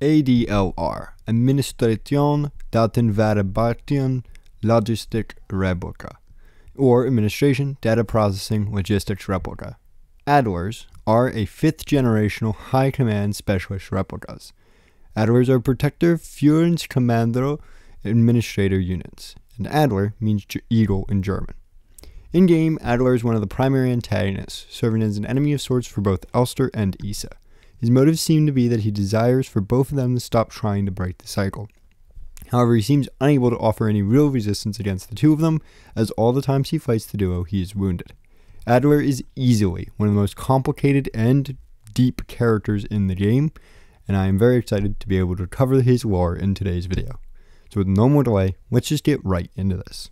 ADLR, Administration Datenverarbeitung Logistik Replica, or Administration Data Processing Logistics Replica. Adlers are a fifth generational high command specialist replicas. Adlers are protector Führungskommando administrator units, and Adler means eagle in German. In game, Adler is one of the primary antagonists, serving as an enemy of sorts for both Elster and Isa. His motives seem to be that he desires for both of them to stop trying to break the cycle. However, he seems unable to offer any real resistance against the two of them, as all the times he fights the duo, he is wounded. Adler is easily one of the most complicated and deep characters in the game, and I am very excited to be able to cover his lore in today's video. So with no more delay, let's just get right into this.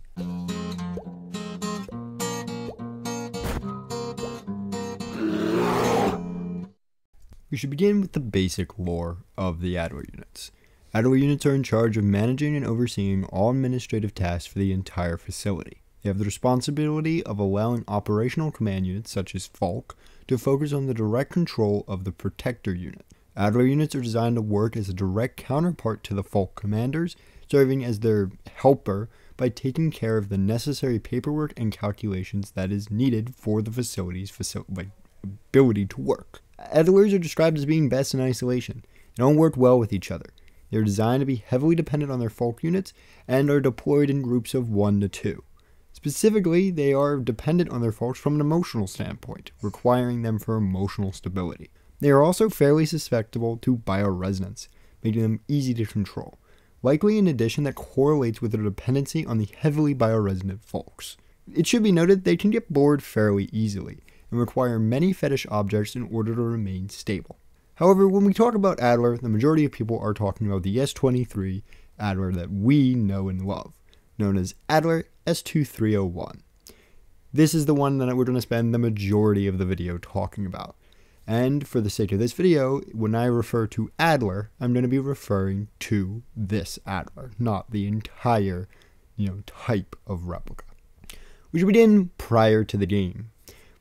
We should begin with the basic lore of the Adler units. Adler units are in charge of managing and overseeing all administrative tasks for the entire facility. They have the responsibility of allowing operational command units such as Falk to focus on the direct control of the Protector unit. Adler units are designed to work as a direct counterpart to the Falk commanders, serving as their helper by taking care of the necessary paperwork and calculations that is needed for the facility's facil- ability to work. Adlers are described as being best in isolation. They don't work well with each other. They're designed to be heavily dependent on their Falk units and are deployed in groups of 1 to 2. Specifically, they are dependent on their Falks from an emotional standpoint, requiring them for emotional stability. They are also fairly susceptible to bioresonance, making them easy to control, likely in addition that correlates with their dependency on the heavily bioresonant Falks. It should be noted they can get bored fairly easily, and require many fetish objects in order to remain stable. However, when we talk about Adler, the majority of people are talking about the S23 Adler that we know and love, known as Adler S2301. This is the one that we're going to spend the majority of the video talking about. And for the sake of this video, when I refer to Adler, I'm going to be referring to this Adler, not the entire, you know, type of replica. We should begin prior to the game.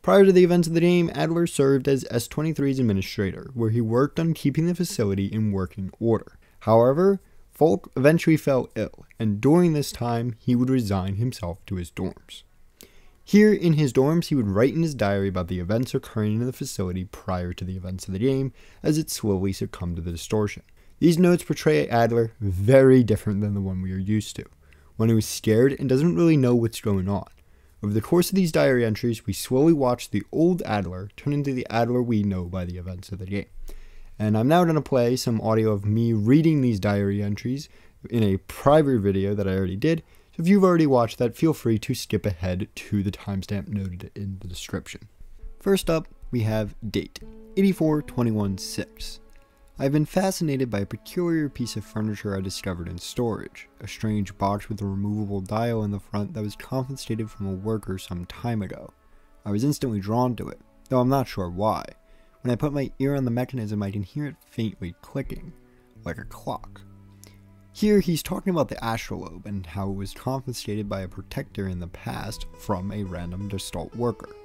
Prior to the events of the game, Adler served as S23's administrator, where he worked on keeping the facility in working order. However, Falk eventually fell ill, and during this time, he would resign himself to his dorms. Here in his dorms, he would write in his diary about the events occurring in the facility prior to the events of the game, as it slowly succumbed to the distortion. These notes portray Adler very different than the one we are used to, one who is scared and doesn't really know what's going on. Over the course of these diary entries, we slowly watch the old Adler turn into the Adler we know by the events of the game. And I'm now going to play some audio of me reading these diary entries in a private video that I already did. So if you've already watched that, feel free to skip ahead to the timestamp noted in the description. First up, we have date 84216. I've been fascinated by a peculiar piece of furniture I discovered in storage, a strange box with a removable dial in the front that was confiscated from a worker some time ago. I was instantly drawn to it, though I'm not sure why. When I put my ear on the mechanism, I can hear it faintly clicking, like a clock. Here, he's talking about the astrolabe and how it was confiscated by a protector in the past from a random Gestalt worker.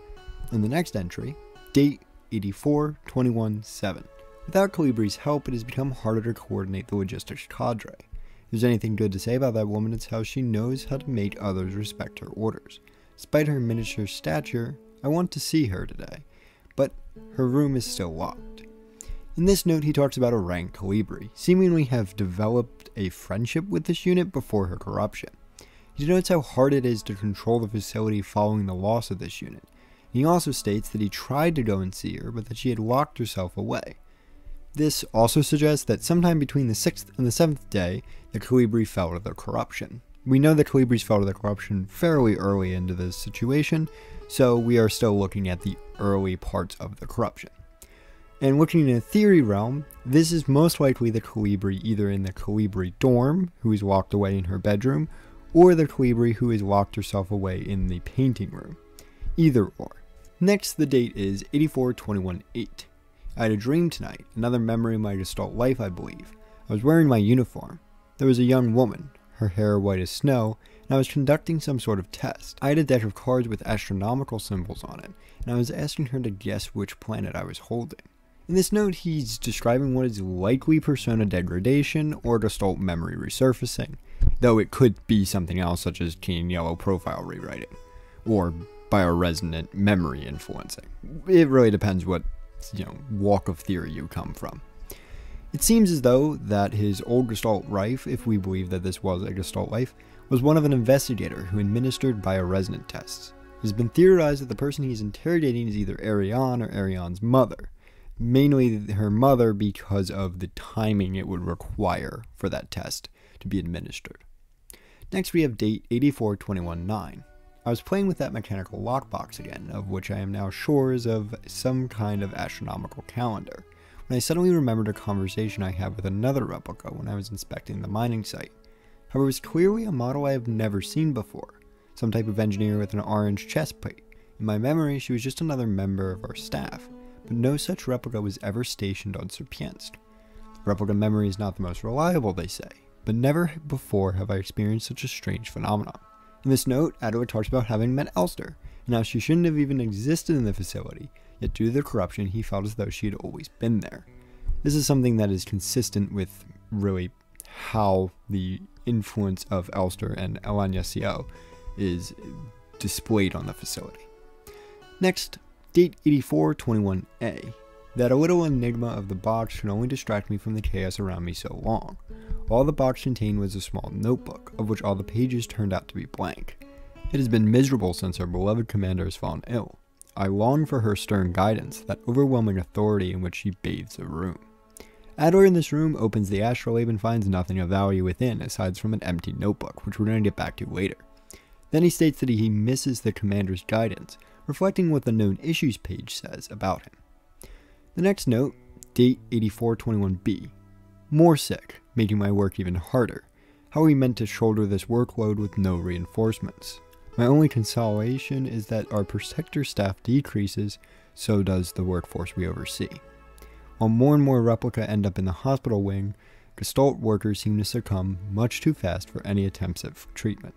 In the next entry, date 84217. Without Kolibri's help, it has become harder to coordinate the logistics cadre. If there's anything good to say about that woman, it's how she knows how to make others respect her orders. Despite her miniature stature, I want to see her today, but her room is still locked. In this note, he talks about a rank Kolibri, seemingly have developed a friendship with this unit before her corruption. He denotes how hard it is to control the facility following the loss of this unit. He also states that he tried to go and see her, but that she had locked herself away. This also suggests that sometime between the sixth and the seventh day, the Kolibri fell to their corruption. We know the Kolibris fell to their corruption fairly early into this situation, so we are still looking at the early parts of the corruption. And looking in a theory realm, this is most likely the Kolibri either in the Kolibri dorm, who is locked away in her bedroom, or the Kolibri who has locked herself away in the painting room. Either or. Next, the date is 84218. I had a dream tonight, another memory of my Gestalt life, I believe. I was wearing my uniform. There was a young woman, her hair white as snow, and I was conducting some sort of test. I had a deck of cards with astronomical symbols on it, and I was asking her to guess which planet I was holding. In this note, he's describing what is likely persona degradation or gestalt memory resurfacing, though it could be something else such as Teen Yellow profile rewriting, or bioresonant memory influencing. It really depends what you know walk of theory you come from. It seems as though that his old Gestalt life, if we believe that this was a Gestalt life, was one of an investigator who administered bioresonant tests. It has been theorized that the person he's interrogating is either Ariane or Ariane's mother, mainly her mother because of the timing it would require for that test to be administered. Next, we have date 84219. I was playing with that mechanical lockbox again, of which I am now sure is of some kind of astronomical calendar, when I suddenly remembered a conversation I had with another replica when I was inspecting the mining site. However, it was clearly a model I have never seen before, some type of engineer with an orange chest plate. In my memory, she was just another member of our staff, but no such replica was ever stationed on Sierpinski. Replica memory is not the most reliable, they say, but never before have I experienced such a strange phenomenon. In this note, Adler talks about having met Elster, and how she shouldn't have even existed in the facility, yet due to the corruption, he felt as though she had always been there. This is something that is consistent with really how the influence of Elster and Elena Co is displayed on the facility. Next, date 8421A. That a little enigma of the box can only distract me from the chaos around me so long. All the box contained was a small notebook, of which all the pages turned out to be blank. It has been miserable since our beloved commander has fallen ill. I long for her stern guidance, that overwhelming authority in which she bathes a room. Adler in this room opens the astrolabe and finds nothing of value within aside from an empty notebook, which we're going to get back to later. Then he states that he misses the commander's guidance, reflecting what the known issues page says about him. The next note, date 8421b. More sick, making my work even harder. How are we meant to shoulder this workload with no reinforcements? My only consolation is that our protector staff decreases, so does the workforce we oversee. While more and more replica end up in the hospital wing, Gestalt workers seem to succumb much too fast for any attempts at treatment.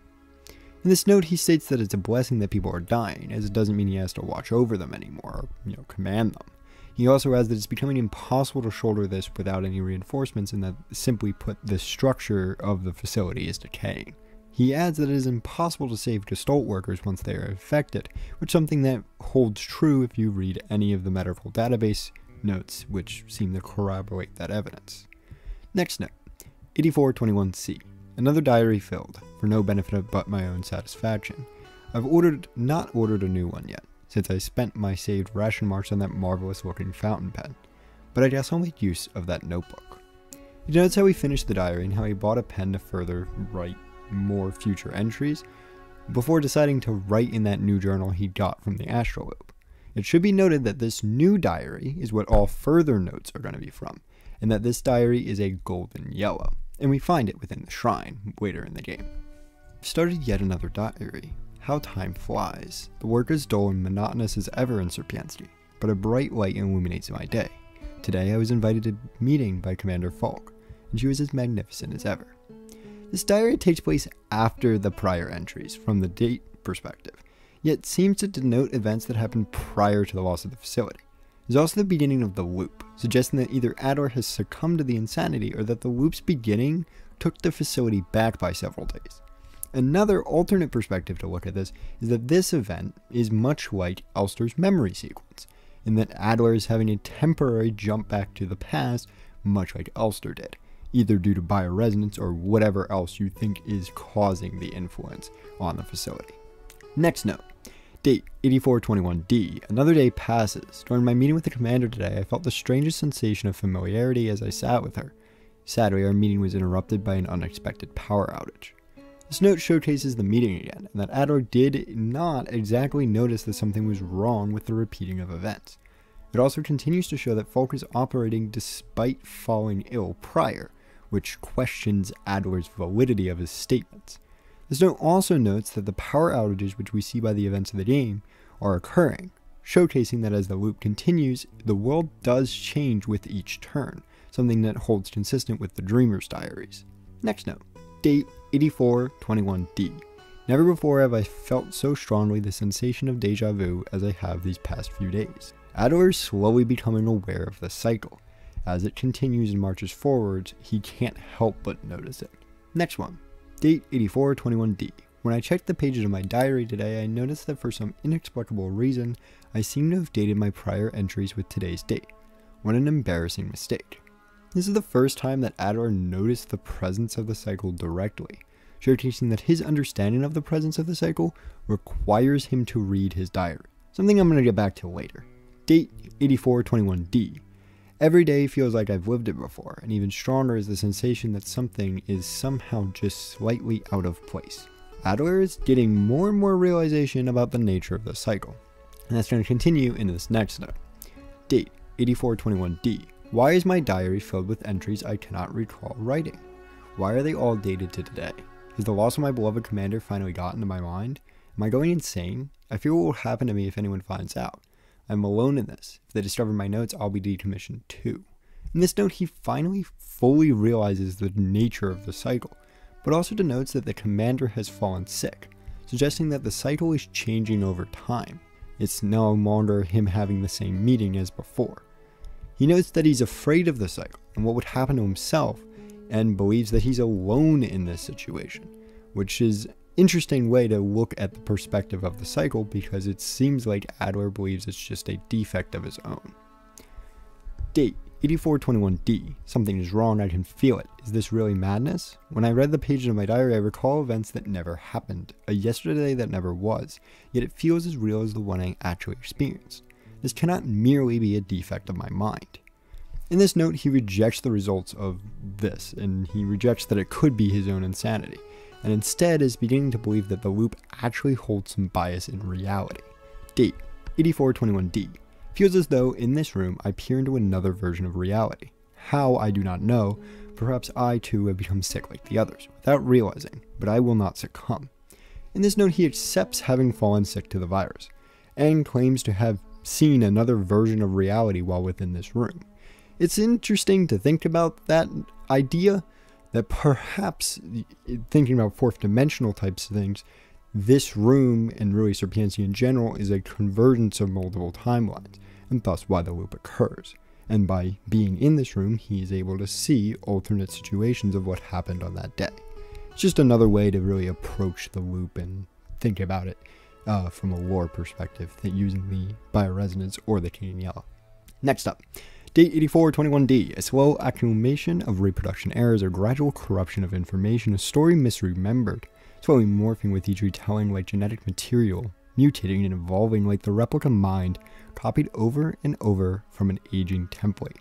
In this note, he states that it's a blessing that people are dying, as it doesn't mean he has to watch over them anymore, or, you know, command them. He also adds that it's becoming impossible to shoulder this without any reinforcements, and that simply put, the structure of the facility is decaying. He adds that it is impossible to save Gestalt workers once they are infected, which is something that holds true if you read any of the medical database notes, which seem to corroborate that evidence. Next note 8421C. Another diary filled, for no benefit but my own satisfaction. I've ordered not ordered a new one yet, since I spent my saved ration marks on that marvelous looking fountain pen, but I guess I'll make use of that notebook. He notes how he finished the diary and how he bought a pen to further write more future entries before deciding to write in that new journal he got from the astrolabe. It should be noted that this new diary is what all further notes are going to be from, and that this diary is a golden yellow, and we find it within the shrine later in the game. I've started yet another diary. How time flies. The work is dull and monotonous as ever in Sierpinski, but a bright light illuminates my day. Today I was invited to a meeting by Commander Falk, and she was as magnificent as ever. This diary takes place after the prior entries, from the date perspective, yet seems to denote events that happened prior to the loss of the facility. It is also the beginning of the loop, suggesting that either Adler has succumbed to the insanity or that the loop's beginning took the facility back by several days. Another alternate perspective to look at this is that this event is much like Elster's memory sequence, in that Adler is having a temporary jump back to the past, much like Elster did either due to bioresonance or whatever else you think is causing the influence on the facility. Next note. Date 8421D. Another day passes. During my meeting with the commander today, I felt the strangest sensation of familiarity as I sat with her. Sadly, our meeting was interrupted by an unexpected power outage. This note showcases the meeting again, and that Adler did not exactly notice that something was wrong with the repeating of events. It also continues to show that Falk is operating despite falling ill prior, which questions Adler's validity of his statements. This note also notes that the power outages which we see by the events of the game are occurring, showcasing that as the loop continues, the world does change with each turn, something that holds consistent with the Dreamer's diaries. Next note, date 8421D. Never before have I felt so strongly the sensation of deja vu as I have these past few days. Adler is slowly becoming aware of the cycle. As it continues and marches forwards, he can't help but notice it. Next one, date 8421D. When I checked the pages of my diary today, I noticed that for some inexplicable reason, I seem to have dated my prior entries with today's date. What an embarrassing mistake. This is the first time that Adler noticed the presence of the cycle directly, showcasing that his understanding of the presence of the cycle requires him to read his diary, something I'm going to get back to later. Date 8421D. Every day feels like I've lived it before, and even stronger is the sensation that something is somehow just slightly out of place. Adler is getting more and more realization about the nature of the cycle, and that's going to continue in this next note. Date 8421D. Why is my diary filled with entries I cannot recall writing? Why are they all dated to today? Has the loss of my beloved commander finally gotten to my mind? Am I going insane? I fear what will happen to me if anyone finds out. I'm alone in this. If they discover my notes, I'll be decommissioned too. In this note, he finally fully realizes the nature of the cycle, but also denotes that the commander has fallen sick, suggesting that the cycle is changing over time. It's no longer him having the same meeting as before. He notes that he's afraid of the cycle and what would happen to himself, and believes that he's alone in this situation, which is interesting way to look at the perspective of the cycle because it seems like Adler believes it's just a defect of his own. Date 8421D. Something is wrong, I can feel it. Is this really madness? When I read the pages of my diary, I recall events that never happened, a yesterday that never was, yet it feels as real as the one I actually experienced. This cannot merely be a defect of my mind. In this note, he rejects the results of this, and he rejects that it could be his own insanity, and instead is beginning to believe that the loop actually holds some bias in reality. Date 8421D. Feels as though in this room I peer into another version of reality. How, I do not know. Perhaps I too have become sick like the others, without realizing, but I will not succumb. In this note, he accepts having fallen sick to the virus, and claims to have seen another version of reality while within this room. It's interesting to think about that idea that perhaps thinking about fourth dimensional types of things, this room and really Sierpinski in general is a convergence of multiple timelines, and thus why the loop occurs. And by being in this room, he is able to see alternate situations of what happened on that day. It's just another way to really approach the loop and think about it uh, from a lore perspective, that using the bioresonance or the Yellow. Next up, Date 8421D, a slow accumulation of reproduction errors or gradual corruption of information, a story misremembered, slowly morphing with each retelling like genetic material, mutating and evolving like the replica mind copied over and over from an aging template.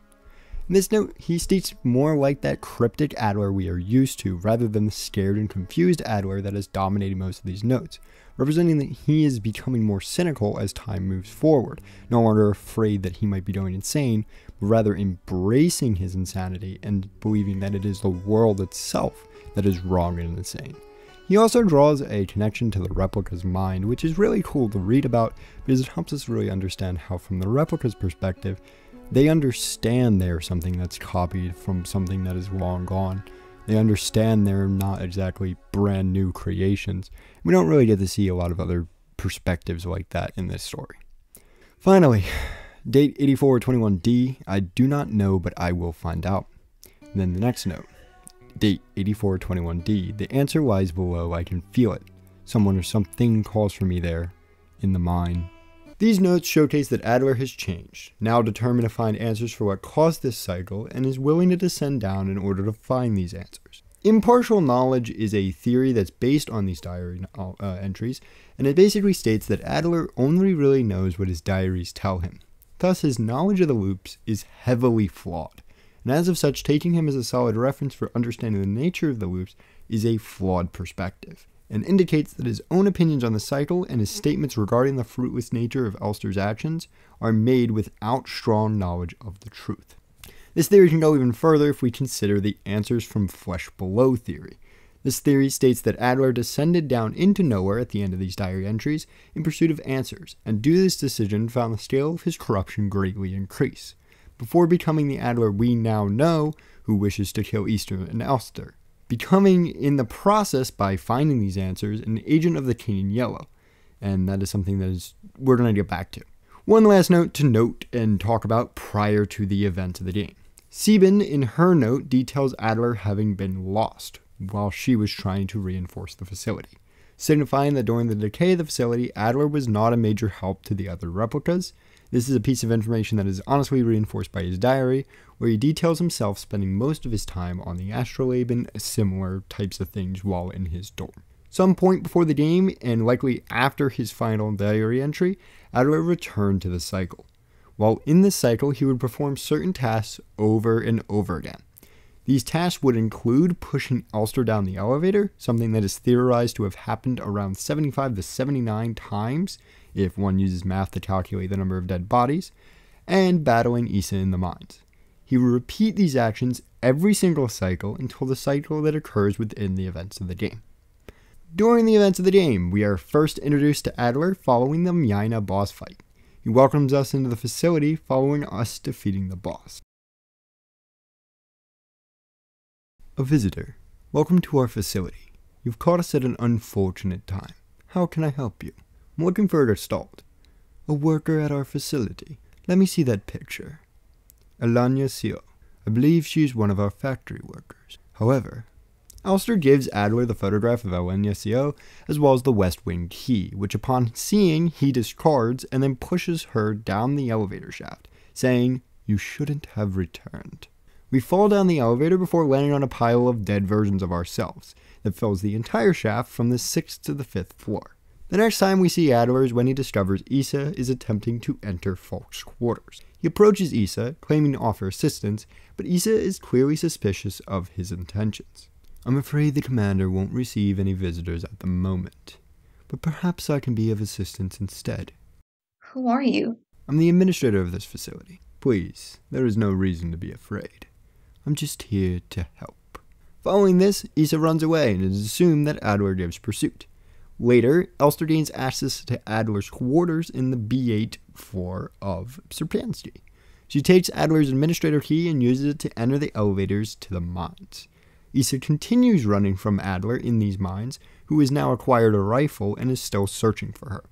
In this note, he states more like that cryptic Adler we are used to, rather than the scared and confused Adler that has dominated most of these notes, representing that he is becoming more cynical as time moves forward, no longer afraid that he might be going insane, but rather embracing his insanity and believing that it is the world itself that is wrong and insane. He also draws a connection to the replica's mind, which is really cool to read about because it helps us really understand how, from the replica's perspective, they understand they're something that's copied from something that is long gone. They understand they're not exactly brand new creations. We don't really get to see a lot of other perspectives like that in this story. Finally, date 8421D. I do not know, but I will find out. Then the next note, date 8421D. The answer lies below. I can feel it. Someone or something calls for me there, in the mine. These notes showcase that Adler has changed, now determined to find answers for what caused this cycle, and is willing to descend down in order to find these answers. Impartial knowledge is a theory that's based on these diary uh, entries, and it basically states that Adler only really knows what his diaries tell him. Thus, his knowledge of the loops is heavily flawed, and as of such, taking him as a solid reference for understanding the nature of the loops is a flawed perspective and indicates that his own opinions on the cycle and his statements regarding the fruitless nature of Elster's actions are made without strong knowledge of the truth. This theory can go even further if we consider the answers from flesh below theory. This theory states that Adler descended down into nowhere at the end of these diary entries in pursuit of answers, and due to this decision found the scale of his corruption greatly increase, before becoming the Adler we now know who wishes to kill Easter and Elster becoming in the process by finding these answers an agent of the king in yellow and that is something that is we're going to get back to One last note to note and talk about prior to the event of the game. Sieben, in her note, details Adler having been lost while she was trying to reinforce the facility, signifying that during the decay of the facility, Adler was not a major help to the other replicas. This is a piece of information that is honestly reinforced by his diary, where he details himself spending most of his time on the astrolabe and similar types of things while in his dorm. Some point before the game, and likely after his final diary entry, Adler returned to the cycle. While in this cycle, he would perform certain tasks over and over again. These tasks would include pushing Elster down the elevator, something that is theorized to have happened around 75 to 79 times if one uses math to calculate the number of dead bodies, and battling Isa in the mines. He would repeat these actions every single cycle until the cycle that occurs within the events of the game. During the events of the game, we are first introduced to Adler following the Mynah boss fight. He welcomes us into the facility following us defeating the boss. A visitor. Welcome to our facility. You've caught us at an unfortunate time. How can I help you? I'm looking for a gestalt. A worker at our facility. Let me see that picture. Alina Yeo. I believe she's one of our factory workers. However, Elster gives Adler the photograph of Yeo as well as the West Wing key, which upon seeing he discards and then pushes her down the elevator shaft, saying, You shouldn't have returned. We fall down the elevator before landing on a pile of dead versions of ourselves that fills the entire shaft from the sixth to the fifth floor. The next time we see Adler is when he discovers Isa is attempting to enter Falk's quarters. He approaches Isa, claiming to offer assistance, but Isa is clearly suspicious of his intentions. I'm afraid the commander won't receive any visitors at the moment, but perhaps I can be of assistance instead. Who are you? I'm the administrator of this facility. Please, there is no reason to be afraid. I'm just here to help. Following this, Isa runs away and it is assumed that Adler gives pursuit. Later, Elster gains access to Adler's quarters in the B8 floor of Sierpinski. She takes Adler's administrator key and uses it to enter the elevators to the mines. Isa continues running from Adler in these mines, who has now acquired a rifle and is still searching for her.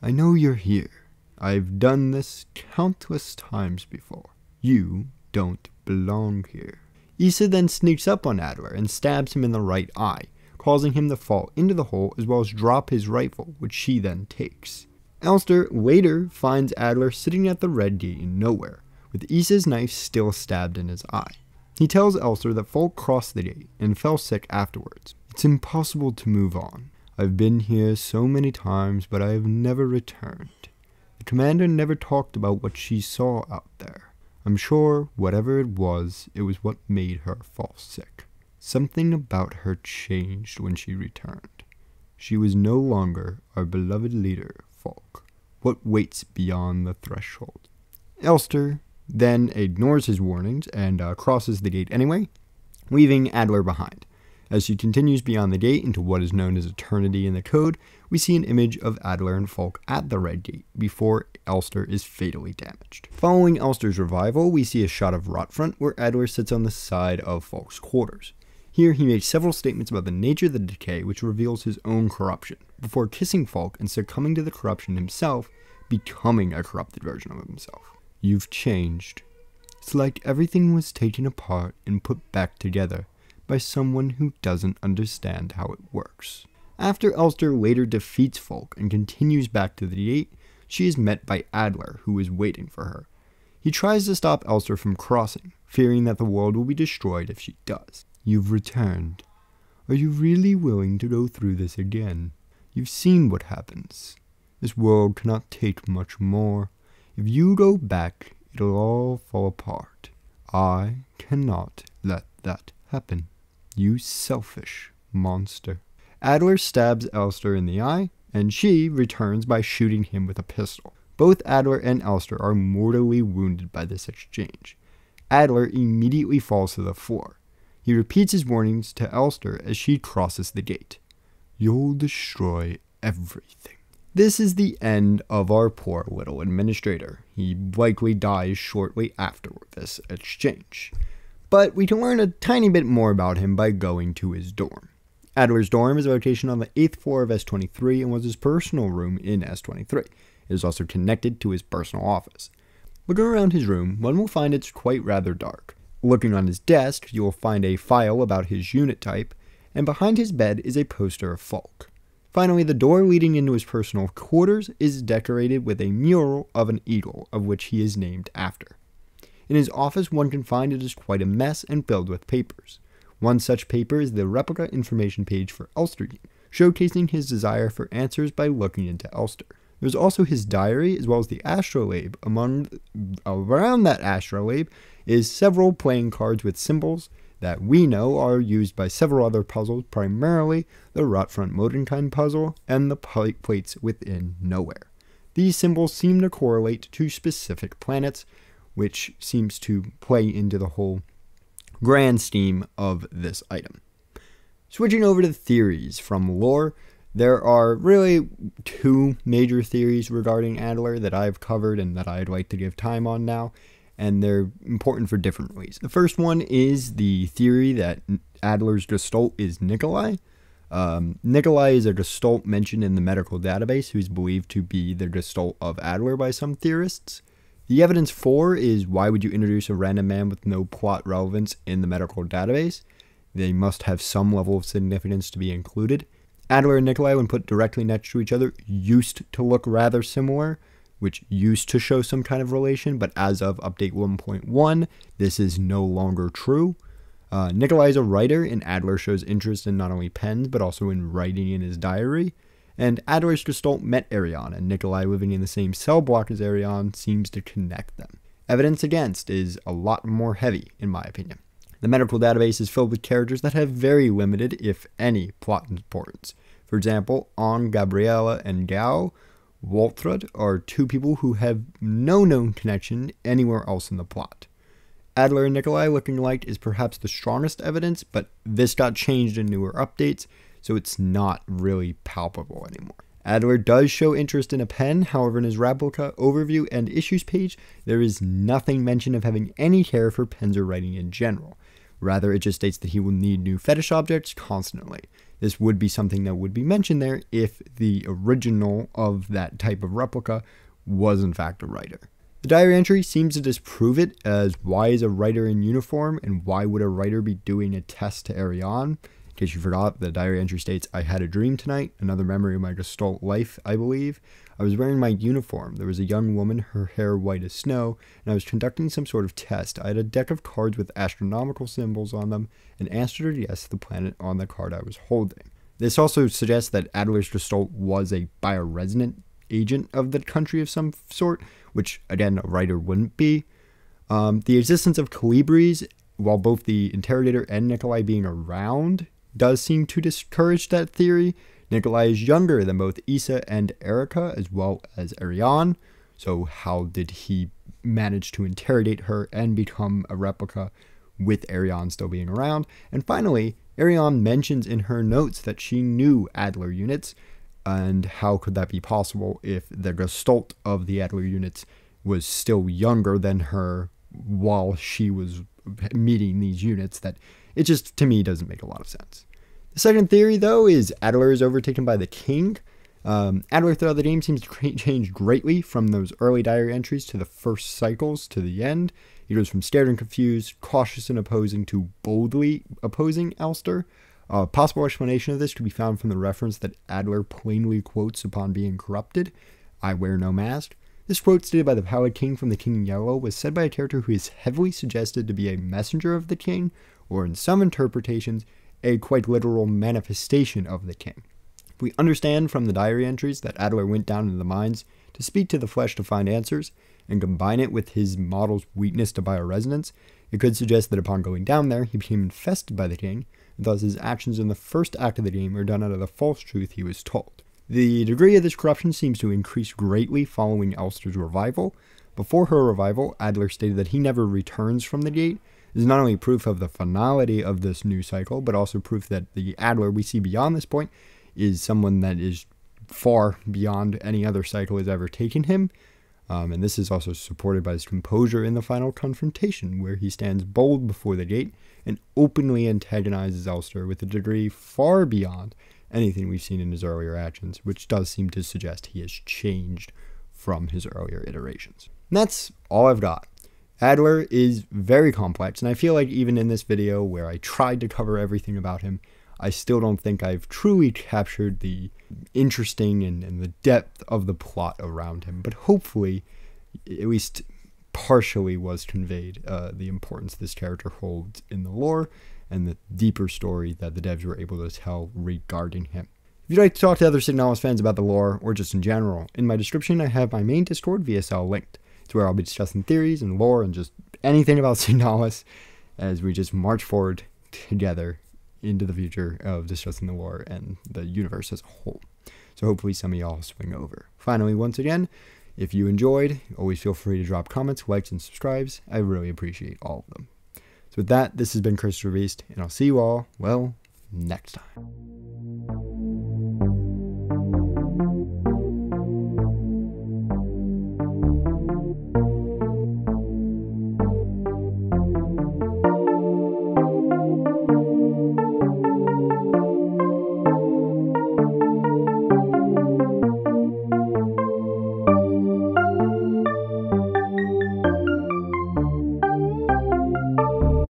I know you're here. I've done this countless times before. You don't belong here. Isa then sneaks up on Adler and stabs him in the right eye, causing him to fall into the hole as well as drop his rifle, which she then takes. Elster later finds Adler sitting at the red gate in nowhere, with Isa's knife still stabbed in his eye. He tells Elster that Falk crossed the gate and fell sick afterwards. It's impossible to move on. I've been here so many times, but I have never returned. The commander never talked about what she saw out there. I'm sure, whatever it was, it was what made her fall sick. Something about her changed when she returned. She was no longer our beloved leader, Falk. What waits beyond the threshold? Elster then ignores his warnings and uh, crosses the gate anyway, leaving Adler behind. As she continues beyond the gate into what is known as Eternity in the Code, we see an image of Adler and Falk at the Red Gate before Elster is fatally damaged. Following Elster's revival, we see a shot of Rotfront where Adler sits on the side of Falk's quarters. Here, he makes several statements about the nature of the decay, which reveals his own corruption, before kissing Falk and succumbing to the corruption himself, becoming a corrupted version of himself. You've changed. It's like everything was taken apart and put back together by someone who doesn't understand how it works. After Elster later defeats Falk and continues back to the gate, she is met by Adler, who is waiting for her. He tries to stop Elster from crossing, fearing that the world will be destroyed if she does. You've returned. Are you really willing to go through this again? You've seen what happens. This world cannot take much more. If you go back, it'll all fall apart. I cannot let that happen. You selfish monster. Adler stabs Elster in the eye, and she returns by shooting him with a pistol. Both Adler and Elster are mortally wounded by this exchange. Adler immediately falls to the floor. He repeats his warnings to Elster as she crosses the gate. You'll destroy everything. This is the end of our poor little administrator. He likely dies shortly after this exchange but we can learn a tiny bit more about him by going to his dorm. Adler's dorm is a location on the 8th floor of S23 and was his personal room in S23. It is also connected to his personal office. Looking around his room, one will find it's quite rather dark. Looking on his desk, you will find a file about his unit type, and behind his bed is a poster of Falk. Finally, the door leading into his personal quarters is decorated with a mural of an eagle, of which he is named after. In his office, one can find it is quite a mess and filled with papers. One such paper is the replica information page for Elster, showcasing his desire for answers by looking into Elster. There's also his diary as well as the astrolabe. Among around that astrolabe is several playing cards with symbols that we know are used by several other puzzles, primarily the Rotfront Mordenkainen puzzle and the plates within Nowhere. These symbols seem to correlate to specific planets, which seems to play into the whole grand scheme of this item. Switching over to theories from lore, there are really two major theories regarding Adler that I've covered and that I'd like to give time on now, and they're important for different reasons. The first one is the theory that Adler's Gestalt is Nikolai. Um, Nikolai is a Gestalt mentioned in the medical database who's believed to be the Gestalt of Adler by some theorists. The evidence for is why would you introduce a random man with no plot relevance in the medical database? They must have some level of significance to be included. Adler and Nikolai, when put directly next to each other, used to look rather similar, which used to show some kind of relation, but as of update 1.1, this is no longer true. Uh, Nikolai is a writer, and Adler shows interest in not only pens, but also in writing in his diary. And Adler's Gestalt met Ariane, and Nikolai living in the same cell block as Ariane seems to connect them. Evidence against is a lot more heavy, in my opinion. The medical database is filled with characters that have very limited, if any, plot importance. For example, On, Gabriella, and Gao Waltrud are two people who have no known connection anywhere else in the plot. Adler and Nikolai looking alike is perhaps the strongest evidence, but this got changed in newer updates, so it's not really palpable anymore. Adler does show interest in a pen, however, in his replica overview and issues page, there is nothing mention of having any care for pens or writing in general. Rather, it just states that he will need new fetish objects constantly. This would be something that would be mentioned there if the original of that type of replica was in fact a writer. The diary entry seems to disprove it, as why is a writer in uniform and why would a writer be doing a test to Ariane? In case you forgot, the diary entry states, I had a dream tonight, another memory of my gestalt life, I believe. I was wearing my uniform. There was a young woman, her hair white as snow, and I was conducting some sort of test. I had a deck of cards with astronomical symbols on them and answered yes to the planet on the card I was holding. This also suggests that Adler's Gestalt was a bioresonant agent of the country of some sort, which again a writer wouldn't be. Um, the existence of Kolibris, while both the interrogator and Nikolai being around, does seem to discourage that theory. Nikolai is younger than both Isa and Erica, as well as Ariane. So, how did he manage to interrogate her and become a replica with Ariane still being around? And finally, Ariane mentions in her notes that she knew Adler units, and how could that be possible if the gestalt of the Adler units was still younger than her while she was meeting these units? That it just, to me, doesn't make a lot of sense. The second theory, though, is Adler is overtaken by the king. Um, Adler throughout the game seems to change greatly from those early diary entries to the first cycles to the end. He goes from scared and confused, cautious and opposing, to boldly opposing Elster. A possible explanation of this could be found from the reference that Adler plainly quotes upon being corrupted I wear no mask. This quote, stated by the Pallid King from The King in Yellow, was said by a character who is heavily suggested to be a messenger of the king, or in some interpretations, a quite literal manifestation of the king. We understand from the diary entries that Adler went down into the mines to speak to the flesh to find answers, and combine it with his model's weakness to bioresonance. It could suggest that upon going down there, he became infested by the king, and thus his actions in the first act of the game are done out of the false truth he was told. The degree of this corruption seems to increase greatly following Elster's revival. Before her revival, Adler stated that he never returns from the gate. Is not only proof of the finality of this new cycle, but also proof that the Adler we see beyond this point is someone that is far beyond any other cycle has ever taken him. Um, and this is also supported by his composure in the final confrontation, where he stands bold before the gate and openly antagonizes Elster with a degree far beyond anything we've seen in his earlier actions, which does seem to suggest he has changed from his earlier iterations. And that's all I've got. Adler is very complex, and I feel like even in this video where I tried to cover everything about him, I still don't think I've truly captured the interesting and, and the depth of the plot around him. But hopefully, at least partially was conveyed uh, the importance this character holds in the lore and the deeper story that the devs were able to tell regarding him. If you'd like to talk to other Signalis fans about the lore or just in general, in my description I have my main Discord VSL linked. It's where I'll be discussing theories and lore and just anything about Signalis as we just march forward together into the future of discussing the lore and the universe as a whole. So hopefully some of y'all swing over. Finally, once again, if you enjoyed, always feel free to drop comments, likes, and subscribes. I really appreciate all of them. So with that, this has been Chris Beast, and I'll see you all, well, next time.